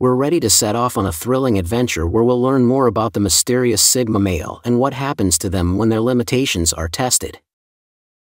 We're ready to set off on a thrilling adventure where we'll learn more about the mysterious Sigma male and what happens to them when their limitations are tested.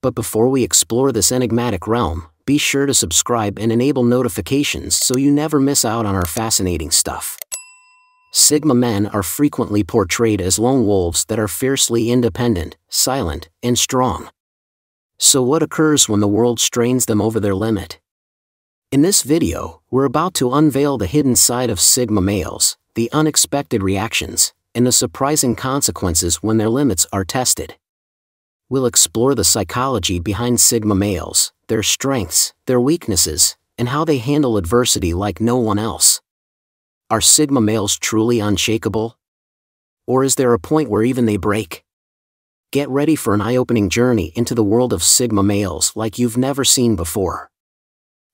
But before we explore this enigmatic realm, be sure to subscribe and enable notifications so you never miss out on our fascinating stuff. Sigma men are frequently portrayed as lone wolves that are fiercely independent, silent, and strong. So what occurs when the world strains them over their limit? In this video, we're about to unveil the hidden side of Sigma males, the unexpected reactions, and the surprising consequences when their limits are tested. We'll explore the psychology behind Sigma males, their strengths, their weaknesses, and how they handle adversity like no one else. Are Sigma males truly unshakable? Or is there a point where even they break? Get ready for an eye opening journey into the world of Sigma males like you've never seen before.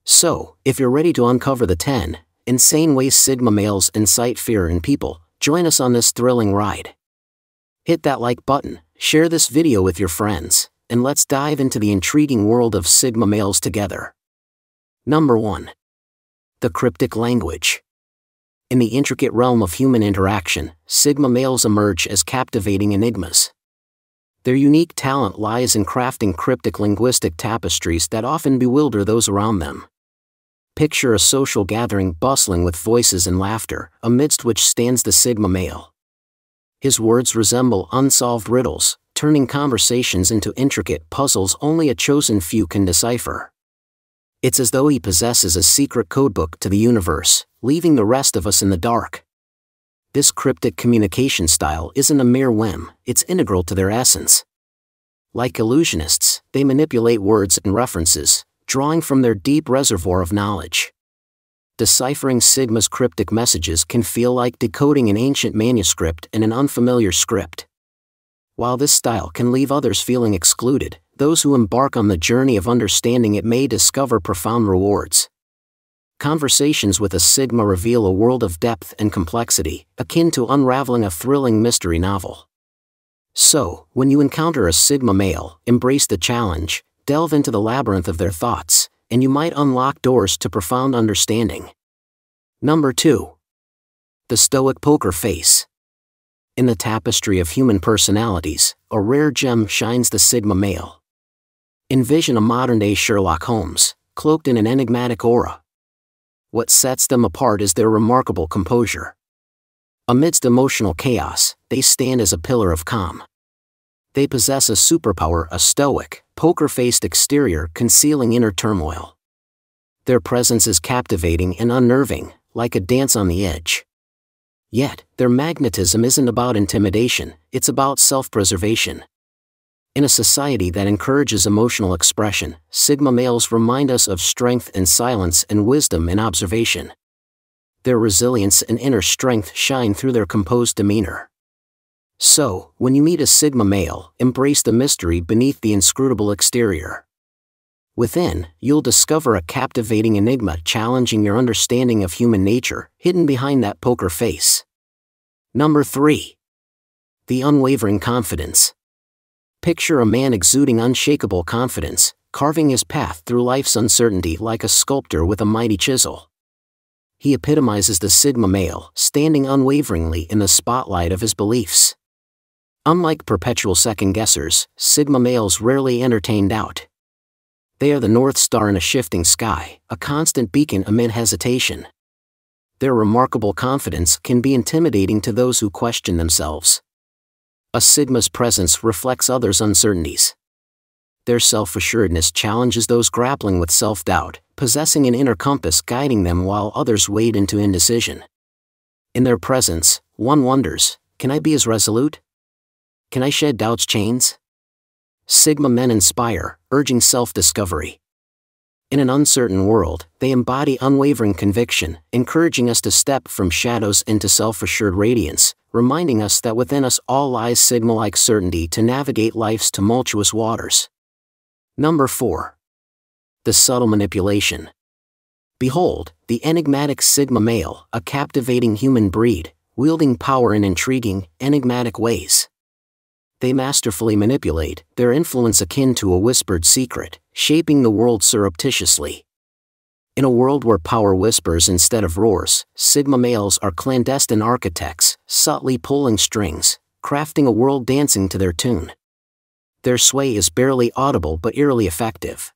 So, if you're ready to uncover the 10 insane ways Sigma males incite fear in people, join us on this thrilling ride. Hit that like button, share this video with your friends, and let's dive into the intriguing world of Sigma males together. Number 1. The Cryptic Language. In the intricate realm of human interaction, Sigma males emerge as captivating enigmas. Their unique talent lies in crafting cryptic linguistic tapestries that often bewilder those around them. Picture a social gathering bustling with voices and laughter, amidst which stands the Sigma male. His words resemble unsolved riddles, turning conversations into intricate puzzles only a chosen few can decipher. It's as though he possesses a secret codebook to the universe, leaving the rest of us in the dark. This cryptic communication style isn't a mere whim, it's integral to their essence. Like illusionists, they manipulate words and references, drawing from their deep reservoir of knowledge. Deciphering Sigma's cryptic messages can feel like decoding an ancient manuscript in an unfamiliar script. While this style can leave others feeling excluded, those who embark on the journey of understanding it may discover profound rewards. Conversations with a Sigma reveal a world of depth and complexity, akin to unraveling a thrilling mystery novel. So, when you encounter a Sigma male, embrace the challenge, delve into the labyrinth of their thoughts, and you might unlock doors to profound understanding. Number 2. The Stoic Poker Face. In the tapestry of human personalities, a rare gem shines the Sigma male. Envision a modern day Sherlock Holmes, cloaked in an enigmatic aura. What sets them apart is their remarkable composure. Amidst emotional chaos, they stand as a pillar of calm. They possess a superpower, a stoic, poker faced exterior concealing inner turmoil. Their presence is captivating and unnerving, like a dance on the edge. Yet, their magnetism isn't about intimidation, it's about self preservation. In a society that encourages emotional expression, Sigma males remind us of strength in silence and wisdom in observation. Their resilience and inner strength shine through their composed demeanor. So, when you meet a Sigma male, embrace the mystery beneath the inscrutable exterior. Within, you'll discover a captivating enigma challenging your understanding of human nature, hidden behind that poker face. Number 3. The Unwavering Confidence. Picture a man exuding unshakable confidence, carving his path through life's uncertainty like a sculptor with a mighty chisel. He epitomizes the Sigma male, standing unwaveringly in the spotlight of his beliefs. Unlike perpetual second guessers, Sigma males rarely entertain doubt. They are the North Star in a shifting sky, a constant beacon amid hesitation. Their remarkable confidence can be intimidating to those who question themselves. A Sigma's presence reflects others' uncertainties. Their self assuredness challenges those grappling with self doubt, possessing an inner compass guiding them while others wade into indecision. In their presence, one wonders can I be as resolute? Can I shed doubt's chains? Sigma men inspire, urging self discovery. In an uncertain world, they embody unwavering conviction, encouraging us to step from shadows into self assured radiance, reminding us that within us all lies Sigma like certainty to navigate life's tumultuous waters. Number 4. The Subtle Manipulation. Behold, the enigmatic Sigma male, a captivating human breed, wielding power in intriguing, enigmatic ways they masterfully manipulate, their influence akin to a whispered secret, shaping the world surreptitiously. In a world where power whispers instead of roars, Sigma males are clandestine architects, subtly pulling strings, crafting a world dancing to their tune. Their sway is barely audible but eerily effective.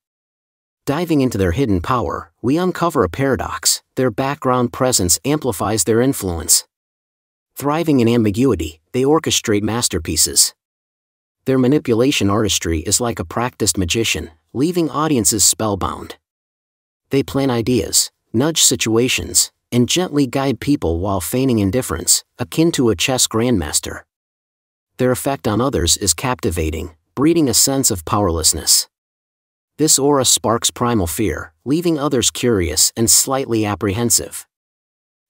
Diving into their hidden power, we uncover a paradox their background presence amplifies their influence. Thriving in ambiguity, they orchestrate masterpieces. Their manipulation artistry is like a practiced magician, leaving audiences spellbound. They plan ideas, nudge situations, and gently guide people while feigning indifference, akin to a chess grandmaster. Their effect on others is captivating, breeding a sense of powerlessness. This aura sparks primal fear, leaving others curious and slightly apprehensive.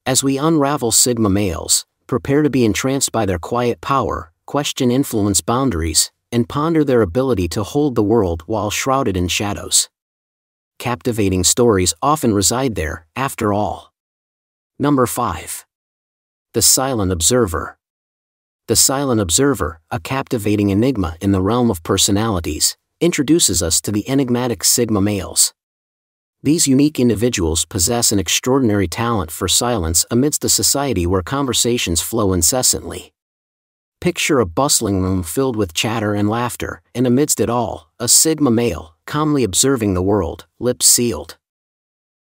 As we unravel Sigma males, prepare to be entranced by their quiet power, question influence boundaries, and ponder their ability to hold the world while shrouded in shadows. Captivating stories often reside there, after all. Number 5. The Silent Observer. The Silent Observer, a captivating enigma in the realm of personalities, introduces us to the enigmatic Sigma males. These unique individuals possess an extraordinary talent for silence amidst a society where conversations flow incessantly. Picture a bustling room filled with chatter and laughter, and amidst it all, a Sigma male, calmly observing the world, lips sealed.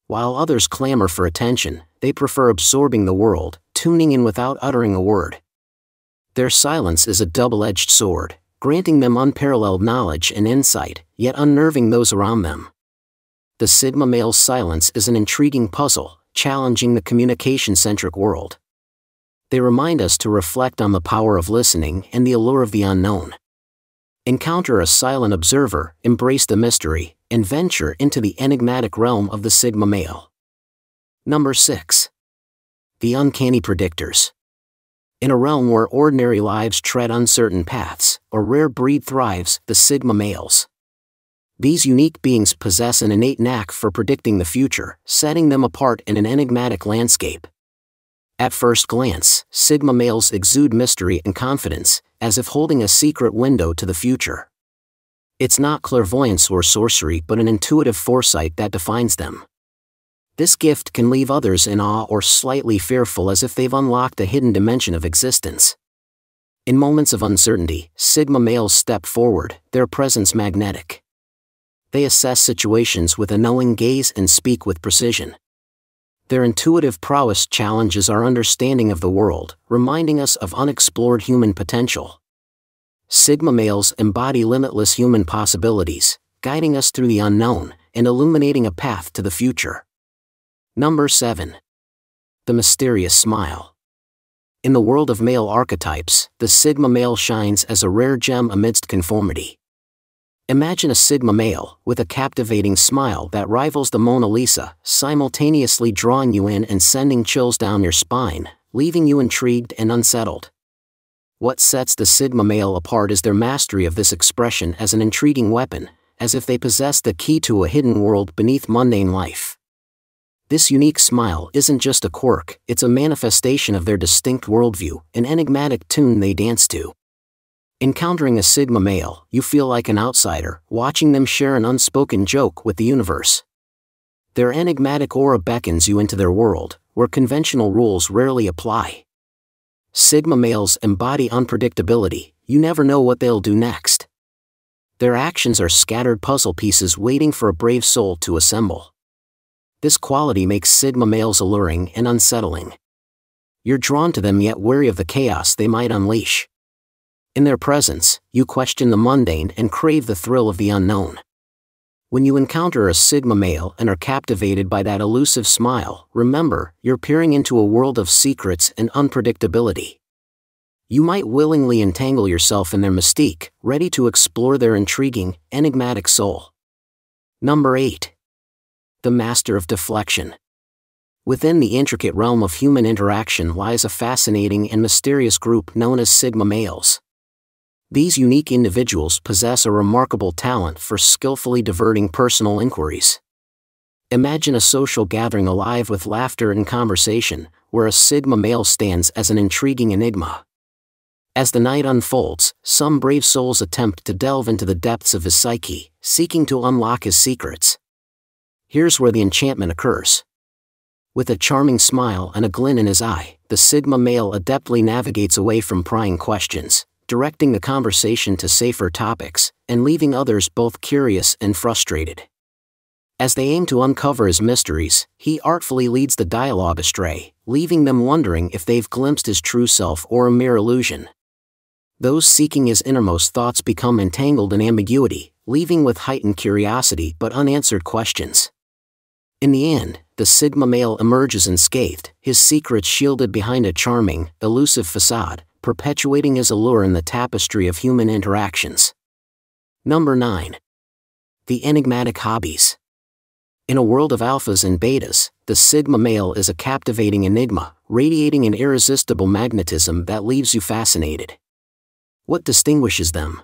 While others clamor for attention, they prefer absorbing the world, tuning in without uttering a word. Their silence is a double edged sword, granting them unparalleled knowledge and insight, yet unnerving those around them. The Sigma male's silence is an intriguing puzzle, challenging the communication centric world. They remind us to reflect on the power of listening and the allure of the unknown. Encounter a silent observer, embrace the mystery, and venture into the enigmatic realm of the Sigma male. Number 6. The Uncanny Predictors. In a realm where ordinary lives tread uncertain paths, a rare breed thrives, the Sigma males. These unique beings possess an innate knack for predicting the future, setting them apart in an enigmatic landscape. At first glance, Sigma males exude mystery and confidence, as if holding a secret window to the future. It's not clairvoyance or sorcery but an intuitive foresight that defines them. This gift can leave others in awe or slightly fearful as if they've unlocked a hidden dimension of existence. In moments of uncertainty, Sigma males step forward, their presence magnetic. They assess situations with a knowing gaze and speak with precision. Their intuitive prowess challenges our understanding of the world, reminding us of unexplored human potential. Sigma males embody limitless human possibilities, guiding us through the unknown and illuminating a path to the future. Number 7. The Mysterious Smile. In the world of male archetypes, the Sigma male shines as a rare gem amidst conformity. Imagine a Sigma male with a captivating smile that rivals the Mona Lisa, simultaneously drawing you in and sending chills down your spine, leaving you intrigued and unsettled. What sets the Sigma male apart is their mastery of this expression as an intriguing weapon, as if they possess the key to a hidden world beneath mundane life. This unique smile isn't just a quirk, it's a manifestation of their distinct worldview, an enigmatic tune they dance to. Encountering a Sigma male, you feel like an outsider, watching them share an unspoken joke with the universe. Their enigmatic aura beckons you into their world, where conventional rules rarely apply. Sigma males embody unpredictability, you never know what they'll do next. Their actions are scattered puzzle pieces waiting for a brave soul to assemble. This quality makes Sigma males alluring and unsettling. You're drawn to them yet wary of the chaos they might unleash. In their presence, you question the mundane and crave the thrill of the unknown. When you encounter a Sigma male and are captivated by that elusive smile, remember, you're peering into a world of secrets and unpredictability. You might willingly entangle yourself in their mystique, ready to explore their intriguing, enigmatic soul. Number 8 the master of deflection. Within the intricate realm of human interaction lies a fascinating and mysterious group known as Sigma males. These unique individuals possess a remarkable talent for skillfully diverting personal inquiries. Imagine a social gathering alive with laughter and conversation, where a Sigma male stands as an intriguing enigma. As the night unfolds, some brave souls attempt to delve into the depths of his psyche, seeking to unlock his secrets. Here's where the enchantment occurs. With a charming smile and a glint in his eye, the Sigma male adeptly navigates away from prying questions, directing the conversation to safer topics, and leaving others both curious and frustrated. As they aim to uncover his mysteries, he artfully leads the dialogue astray, leaving them wondering if they've glimpsed his true self or a mere illusion. Those seeking his innermost thoughts become entangled in ambiguity, leaving with heightened curiosity but unanswered questions. In the end, the Sigma male emerges unscathed, his secrets shielded behind a charming, elusive facade, perpetuating his allure in the tapestry of human interactions. Number 9. The Enigmatic Hobbies. In a world of alphas and betas, the Sigma male is a captivating enigma, radiating an irresistible magnetism that leaves you fascinated. What distinguishes them?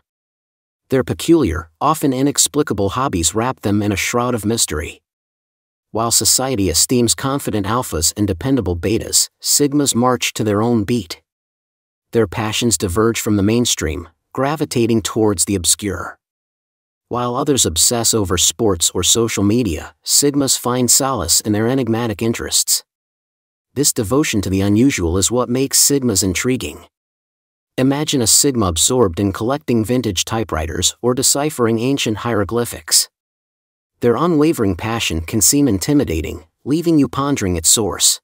Their peculiar, often inexplicable hobbies wrap them in a shroud of mystery. While society esteems confident alphas and dependable betas, sigmas march to their own beat. Their passions diverge from the mainstream, gravitating towards the obscure. While others obsess over sports or social media, sigmas find solace in their enigmatic interests. This devotion to the unusual is what makes sigmas intriguing. Imagine a sigma absorbed in collecting vintage typewriters or deciphering ancient hieroglyphics. Their unwavering passion can seem intimidating, leaving you pondering its source.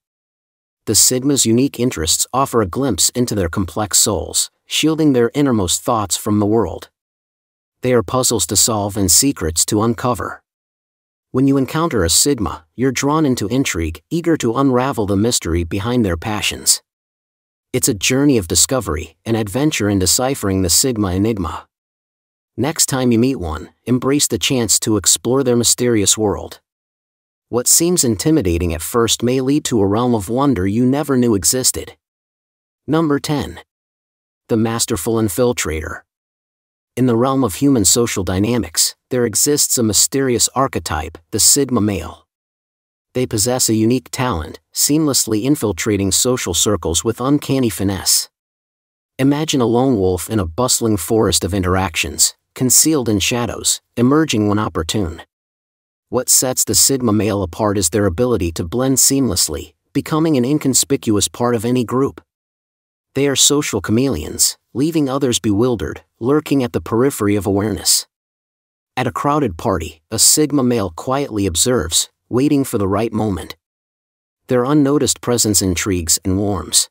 The Sigma's unique interests offer a glimpse into their complex souls, shielding their innermost thoughts from the world. They are puzzles to solve and secrets to uncover. When you encounter a Sigma, you're drawn into intrigue, eager to unravel the mystery behind their passions. It's a journey of discovery, an adventure in deciphering the Sigma enigma. Next time you meet one, embrace the chance to explore their mysterious world. What seems intimidating at first may lead to a realm of wonder you never knew existed. Number 10. The Masterful Infiltrator. In the realm of human social dynamics, there exists a mysterious archetype, the Sigma male. They possess a unique talent, seamlessly infiltrating social circles with uncanny finesse. Imagine a lone wolf in a bustling forest of interactions, concealed in shadows, emerging when opportune. What sets the Sigma male apart is their ability to blend seamlessly, becoming an inconspicuous part of any group. They are social chameleons, leaving others bewildered, lurking at the periphery of awareness. At a crowded party, a Sigma male quietly observes, waiting for the right moment. Their unnoticed presence intrigues and warms.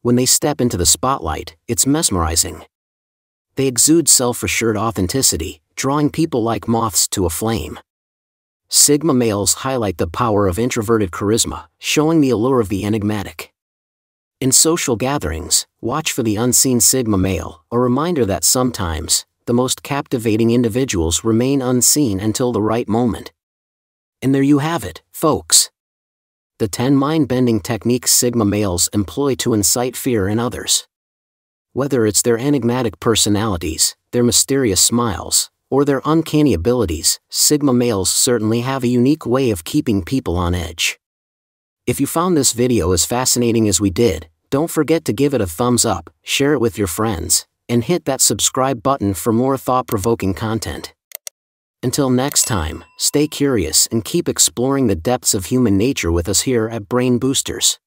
When they step into the spotlight, it's mesmerizing. They exude self-assured authenticity, drawing people like moths to a flame. Sigma males highlight the power of introverted charisma, showing the allure of the enigmatic. In social gatherings, watch for the unseen Sigma male, a reminder that sometimes, the most captivating individuals remain unseen until the right moment. And there you have it, folks. The 10 mind bending techniques Sigma males employ to incite fear in others. Whether it's their enigmatic personalities, their mysterious smiles, or their uncanny abilities, Sigma males certainly have a unique way of keeping people on edge. If you found this video as fascinating as we did, don't forget to give it a thumbs up, share it with your friends, and hit that subscribe button for more thought-provoking content. Until next time, stay curious and keep exploring the depths of human nature with us here at Brain Boosters.